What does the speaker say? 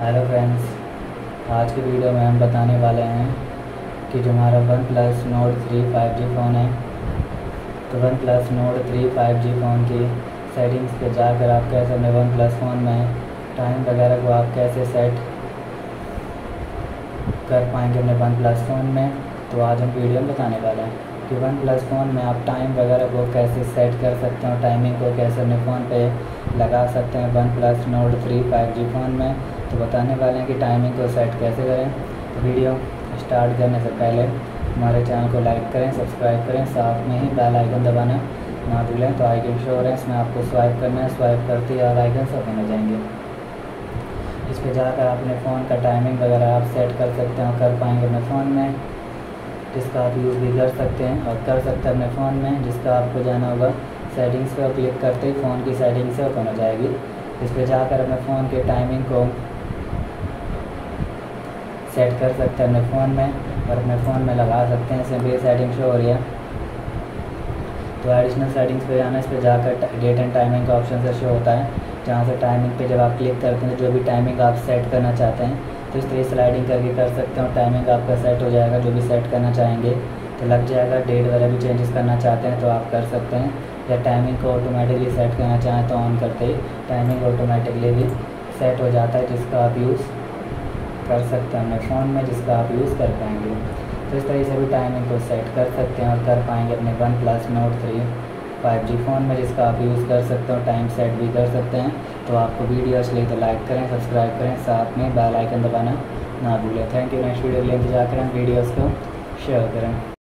Hello friends आज की video में हम बताने वाले हैं कि जो हमारा OnePlus Nord three five G phone है तो OnePlus Nord three five G phone की सेटिंग्स पे जाकर आप कैसे अपने वन प्लस फ़ोन में टाइम वगैरह को आप कैसे सेट कर पाएँगे अपने वन प्लस फ़ोन में तो आज हम वीडियो में बताने वाले हैं। कि वन प्लस फ़ोन में आप टाइम वगैरह को कैसे सेट कर सकते हैं? टाइमिंग को कैसे अपने फ़ोन पे लगा सकते हैं? OnePlus Nord three five G phone में। तो बताने वाले हैं कि टाइमिंग को सेट कैसे करें। तो वीडियो स्टार्ट करने से पहले हमारे चैनल को लाइक करें सब्सक्राइब करें, साथ में ही बेल आइकन दबाना ना भूलें। तो आइकन शो हो रहे हैं। इसमें आपको स्वाइप करना है। स्वाइप करते ही और आइकन सब हो जाएँगे। इस पर जाकर अपने फ़ोन का टाइमिंग वगैरह आप सेट कर सकते हैं। कर पाएँगे अपने फ़ोन में। जिसका आप यूज़ भी कर सकते हैं और कर सकते हैं अपने फ़ोन में, जिसका आपको जाना होगा। सेटिंग्स पर क्लिक करते ही फ़ोन की सेटिंग से ओपन हो जाएगी। इस पर जाकर अपने फ़ोन के टाइमिंग को सेट कर सकते हैं अपने फ़ोन में और अपने फ़ोन में लगा सकते हैं। इसमें भी सेटिंग शो हो रही है। तो एडिशनल सेटिंग्स पे जाना, इस पर जाकर डेट एंड टाइमिंग का ऑप्शन से शो होता है। जहाँ से टाइमिंग पे जब आप क्लिक करते हैं, जो भी टाइमिंग आप सेट करना चाहते हैं तो इस तरह स्लाइडिंग करके कर सकते हो टाइमिंग आपका सेट हो जाएगा, जो भी सेट करना चाहेंगे तो लग जाएगा डेट वगैरह भी चेंजेस करना चाहते हैं तो आप कर सकते हैं। या टाइमिंग को ऑटोमेटिकली सेट करना चाहें तो ऑन करते ही टाइमिंग ऑटोमेटिकली भी सेट हो जाता है जिसका आप यूज़ कर सकते हैं अपने फ़ोन में, जिसका आप यूज़ कर पाएँगे। तो इस तरह से भी टाइमिंग को सेट कर सकते हैं और कर पाएँगे अपने OnePlus Nord three five G phone में जिसका आप यूज़ कर सकते हो टाइम सेट भी कर सकते हैं। तो आपको वीडियो अच्छी लगी तो लाइक करें सब्सक्राइब करें, साथ में बेल आइकन दबाना ना भूलें। थैंक यू नेक्स्ट वीडियो के जाकर हम वीडियोज़ को शेयर करें।